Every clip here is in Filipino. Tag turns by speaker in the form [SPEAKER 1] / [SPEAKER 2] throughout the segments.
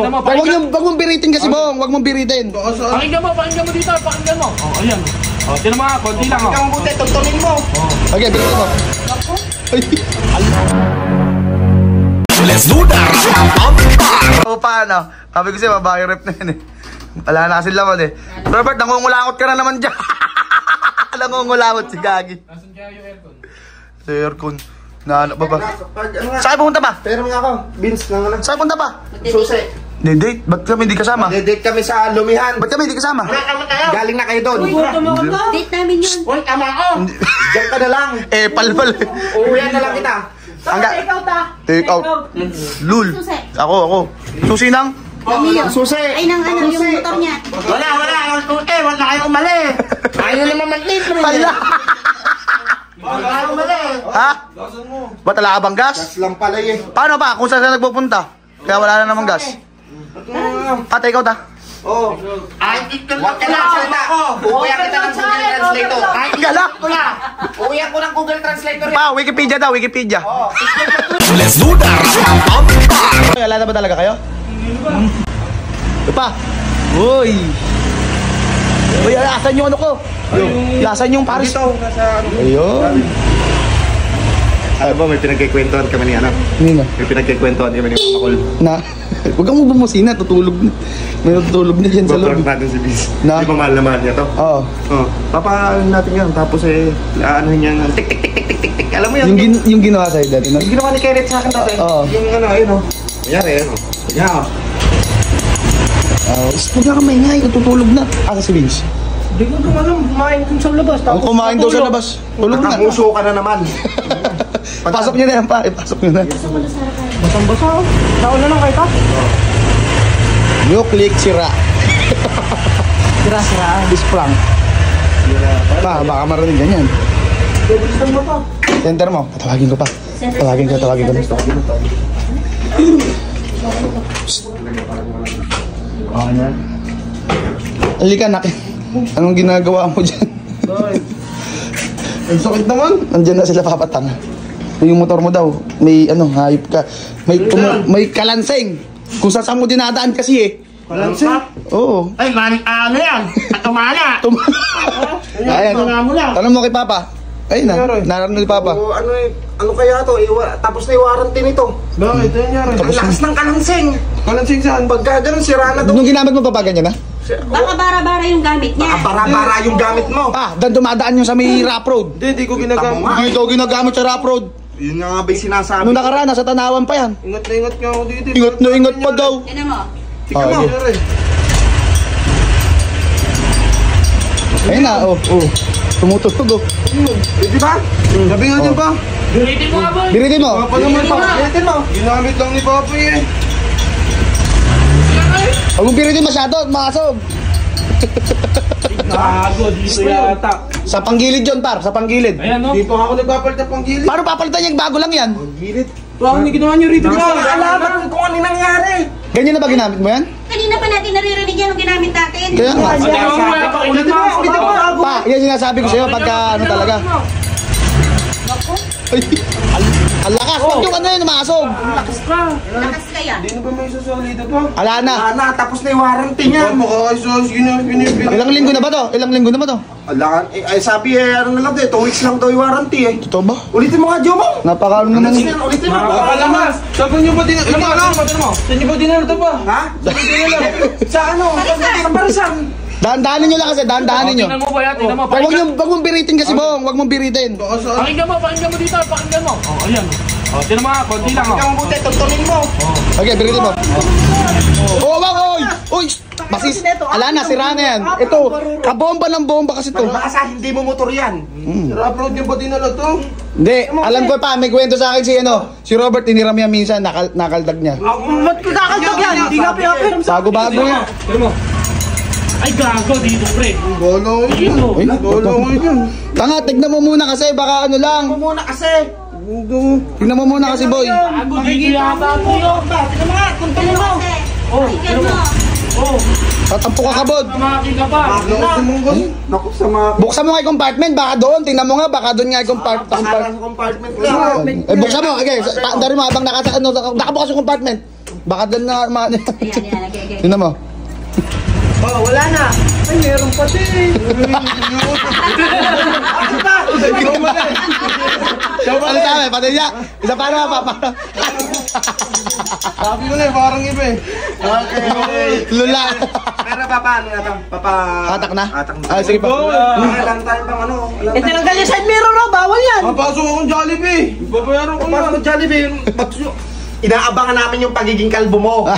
[SPEAKER 1] tingnan mo.
[SPEAKER 2] Wag mo,
[SPEAKER 1] Pakinggan,
[SPEAKER 2] wag mong biritin kasi, Bong. Wag mong biritin.
[SPEAKER 1] pakinggan mo, pakinggan mo dito. Pakinggan mo. Oh, ayan. Oh, tingnan mo nga, konti lang. Oh.
[SPEAKER 3] Ang buti, tuntunin mo.
[SPEAKER 2] Okay, biritin mo. Ay.
[SPEAKER 4] Let's do that.
[SPEAKER 2] O paano? Sabi ko siya, babae rep na yun eh. Wala na kasi laman eh. Robert, nangungulangot ka na naman dyan. nangungulangot si Gagi.
[SPEAKER 1] Nasaan kaya yung aircon?
[SPEAKER 2] Sa aircon. Na ano ba ba?
[SPEAKER 3] Pag ano nga,
[SPEAKER 2] Saan pupunta ba?
[SPEAKER 3] pero nga ako, Vince na nga lang.
[SPEAKER 2] Saan punta ba?
[SPEAKER 3] Susi.
[SPEAKER 2] Hindi, date. Ba't kami hindi kasama?
[SPEAKER 3] Date kami sa Lumihan.
[SPEAKER 2] Ba't kami hindi kasama?
[SPEAKER 3] Galing na kayo doon.
[SPEAKER 5] Date namin yun.
[SPEAKER 3] Uy, tama ko. Diyan ka na lang.
[SPEAKER 2] Eh, palpal.
[SPEAKER 3] Uuwihan na lang kita.
[SPEAKER 2] Hangga. Take out. Lul.
[SPEAKER 5] Susi.
[SPEAKER 2] Ako, ako. Susi nang?
[SPEAKER 5] Camilo.
[SPEAKER 3] Susi.
[SPEAKER 5] Ay, nang ano, yung
[SPEAKER 3] Susi.
[SPEAKER 5] motor niya.
[SPEAKER 3] Wala, wala. Eh, wala kayong mali. Ayaw naman mag-leave naman.
[SPEAKER 2] Ala.
[SPEAKER 3] Wala kayong mali.
[SPEAKER 2] Ha? Ba't wala ka bang gas?
[SPEAKER 3] Gas lang pala eh.
[SPEAKER 2] Paano ba? Kung saan ka nagpupunta? Kaya wala na namang gas. Ah, take out ah.
[SPEAKER 3] Oo. Ay, huwag ka lang salita. Uuwihan kita ng Google Translator. Ay,
[SPEAKER 2] Gala.
[SPEAKER 3] ko na. Uuwihan ko ng Google Translator.
[SPEAKER 2] Pa, Wikipedia daw, Wikipedia.
[SPEAKER 4] Let's do that.
[SPEAKER 2] Ay, alala ba talaga kayo? Pa. Uy. Uy, asan yung ano ko? Asan yung Paris?
[SPEAKER 3] Ito, nasa ano.
[SPEAKER 2] Ayun.
[SPEAKER 3] Alam mo, may pinagkikwentuhan kami ni ano.
[SPEAKER 2] Nino.
[SPEAKER 3] May pinagkikwentuhan kami ni Mama Col.
[SPEAKER 2] Na. Huwag kang bumusina, tutulog. May natutulog na dyan sa loob.
[SPEAKER 3] natin si Biz.
[SPEAKER 2] Na?
[SPEAKER 3] Di ba mahal na mahal niya to?
[SPEAKER 2] Oo.
[SPEAKER 3] Oh, papaano natin yan. Tapos eh, ano niya, tik tik tik tik tik tik tik. Alam mo yan?
[SPEAKER 2] Yung, gin yung ginawa sa'yo dati. No?
[SPEAKER 3] Yung ginawa ni Kenneth sa akin dati.
[SPEAKER 2] Oo.
[SPEAKER 3] Yung ano, ayun oh. Kanyari, ayun oh. Kanya oh.
[SPEAKER 2] Uh, huwag ka maingay, tutulog na. Asa si Vince?
[SPEAKER 1] Hindi ko naman alam, kumain kung sa labas.
[SPEAKER 2] Ang kumain daw sa labas. Tulog na.
[SPEAKER 3] Nakamuso ka na naman.
[SPEAKER 2] Pasok niyo na yan pa. Ipasok niyo na.
[SPEAKER 1] Basang-basa. Tao na lang kayo ka.
[SPEAKER 2] New click sira. Sira-sira. This prank. Pa, baka marinig ganyan. Center mo. Patawagin ko pa. Tawagin ko, tawagin ko. Okay na. Halika, nakin. Anong ginagawa mo dyan? Ang sakit naman. Andiyan na sila papatanga. Yung motor mo daw, may ano, hayop ka. May tumu- may kalansing. Kung saan mo dinadaan kasi eh.
[SPEAKER 3] Kalansing?
[SPEAKER 2] Oo.
[SPEAKER 3] Ay, manik ano yan? At umala.
[SPEAKER 2] Tum Ayan.
[SPEAKER 3] Tunga mo lang.
[SPEAKER 2] Tanong mo kay Papa. Ayun na, nararamdaman ni Papa.
[SPEAKER 3] O, ano eh, ano kaya to? Iwa, tapos na yung warranty nito.
[SPEAKER 1] Bakit? Ano nangyari?
[SPEAKER 3] Ang lakas ng kalansing.
[SPEAKER 1] Kalansing saan?
[SPEAKER 3] Pagka ganun, sira na to.
[SPEAKER 2] Nung ginamit mo pa ganyan na?
[SPEAKER 5] Baka bara-bara yung gamit niya.
[SPEAKER 3] Baka para-para yung gamit mo.
[SPEAKER 2] Ah, dan dumadaan yung sa may rap road.
[SPEAKER 1] Hindi, hindi ko ginagamit.
[SPEAKER 2] Hindi ito ginagamit sa rap road.
[SPEAKER 3] Yun nga nga ba yung sinasabi?
[SPEAKER 2] Nung nakaraan, nasa tanawan pa yan.
[SPEAKER 1] Ingat na ingat nga ako dito.
[SPEAKER 2] Ingat na ingat pa daw.
[SPEAKER 5] Tignan mo.
[SPEAKER 3] Tingnan
[SPEAKER 2] Oh,
[SPEAKER 3] mo.
[SPEAKER 2] okay. Ayun na, oh. oh. Tumutugtog oh.
[SPEAKER 3] Eh, di ba?
[SPEAKER 1] Sabi nga din pa. Binitin mo nga boy.
[SPEAKER 2] Biritin mo.
[SPEAKER 1] Papa naman pa.
[SPEAKER 3] Mo.
[SPEAKER 1] Ginamit lang ni Papa eh.
[SPEAKER 2] Huwag mong biritin masyado, makasog.
[SPEAKER 1] Gago, dito yata.
[SPEAKER 2] Sa panggilid yun, par. Sa panggilid.
[SPEAKER 1] Ayan no.
[SPEAKER 3] Di pa ako nagpapalit ng panggilid.
[SPEAKER 2] Paano papalitan niya? Bago lang yan.
[SPEAKER 3] Gilid.
[SPEAKER 1] Baka hindi ginawa niyo rito.
[SPEAKER 3] Di ba? Alam kung ano nangyari.
[SPEAKER 2] Ganyan na ba ginamit mo yan?
[SPEAKER 5] Kanina pa natin naririnig yan nung ginamit natin.
[SPEAKER 2] Kaya nga.
[SPEAKER 3] Ulitin mo, ulitin mo.
[SPEAKER 2] Pa, yan sinasabi ko sa'yo pagka ano talaga. Ay, al ang lakas. Ba't yung ano yun, umasog?
[SPEAKER 5] Lakas kaya.
[SPEAKER 1] Hindi na ba may sasolida pa?
[SPEAKER 2] Ala na.
[SPEAKER 3] Ah, na, tapos na yung warranty niya.
[SPEAKER 1] Makakaisos, ginamit.
[SPEAKER 2] Ilang linggo na ba to? Ilang linggo na ba to?
[SPEAKER 3] Alangan, eh, ay sabi eh, ano na lang to eh, 2 weeks lang daw yung warranty eh.
[SPEAKER 2] Totoo ba?
[SPEAKER 3] Ulitin mo nga, Jomo.
[SPEAKER 2] Napaka ano naman.
[SPEAKER 3] Ulitin mo.
[SPEAKER 1] Makakalamas. Saan niyo ba din? Ano ba? Ano mo? Saan niyo ba dinala to pa?
[SPEAKER 3] Ha? Sa ano? Sa Barisan.
[SPEAKER 2] Dahan-dahanin nyo lang kasi, dahan-dahanin nyo.
[SPEAKER 1] Tingnan mo ba yan? Tingnan mo.
[SPEAKER 2] Wag mong wag mong biritin kasi, Bong. Wag mong biritin.
[SPEAKER 1] Pakinggan mo, pakinggan mo dito. Pakinggan mo. Oh, ayan. Oh, tingnan mo nga, konti lang.
[SPEAKER 3] Ikaw
[SPEAKER 1] Oh.
[SPEAKER 3] ang buti, tuntunin mo.
[SPEAKER 2] Okay, biritin mo. Oh, wag, oy! Uy! Basis, ala na, sira na yan. Ito, kabomba ng bomba kasi to.
[SPEAKER 3] Baka sa hindi mo motor yan.
[SPEAKER 1] Upload niyo ba dinala to?
[SPEAKER 2] Hindi, alam ko pa, may kwento sa akin si ano, si Robert, tiniram niya minsan, nakal nakaldag niya.
[SPEAKER 3] Ba't kakagdag yan? Hindi nga pinapiram
[SPEAKER 2] Bago-bago yan.
[SPEAKER 1] Tingnan mo. Ay, gago dito, pre.
[SPEAKER 3] Golo
[SPEAKER 1] Dito.
[SPEAKER 2] Uy,
[SPEAKER 1] Golo ko yun.
[SPEAKER 2] Tanga, tignan mo muna kasi, baka ano lang.
[SPEAKER 3] muna kasi.
[SPEAKER 2] Tignan mo muna kasi, boy.
[SPEAKER 1] Gago dito yata yun.
[SPEAKER 3] Tignan mo nga, tuntunin mo.
[SPEAKER 1] Oh,
[SPEAKER 5] Tignan mo.
[SPEAKER 1] oh.
[SPEAKER 2] Tatampo ka kabod.
[SPEAKER 1] Mamaki ka pa.
[SPEAKER 3] Naku.
[SPEAKER 2] Buksan mo nga yung compartment, baka doon. Tingnan mo nga, baka doon nga yung compart
[SPEAKER 3] sa compartment lang.
[SPEAKER 2] Eh, buksan mo. Okay, dari mo habang nakasa, ano, nakabukas yung compartment. Baka doon na, ma... Tingnan mo.
[SPEAKER 6] Oh, wala na. Ay, meron pa din.
[SPEAKER 2] Ano sabi? Pati niya. Isa pa na, pa, pa.
[SPEAKER 6] Sabi ko na eh, parang iba eh.
[SPEAKER 2] Lula.
[SPEAKER 3] Pero papa, ano na to? Papa...
[SPEAKER 2] Atak na?
[SPEAKER 3] Atak na.
[SPEAKER 2] Ah, sige pa.
[SPEAKER 3] Alam tayo pang ano.
[SPEAKER 6] Eh, tinanggal yung side mirror no, bawal yan.
[SPEAKER 1] Papasok akong Jollibee. Babayaran ko
[SPEAKER 3] Pasok
[SPEAKER 1] yan.
[SPEAKER 3] ng Jollibee. Inaabangan namin yung pagiging kalbo mo.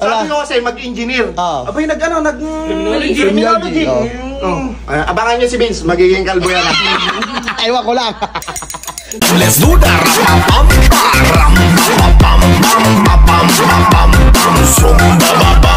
[SPEAKER 3] Sabi ko kasi mag-engineer.
[SPEAKER 2] Oo.
[SPEAKER 3] Abay, nag ano, nag...
[SPEAKER 2] Criminology. Oo.
[SPEAKER 3] Oh. Ah, abangan nyo si Vince, magiging kalbo yan.
[SPEAKER 2] Ewan ko lang.
[SPEAKER 4] Let's do the ram pam pam ram pam pam pam pam pam pam pam Zumba ba ba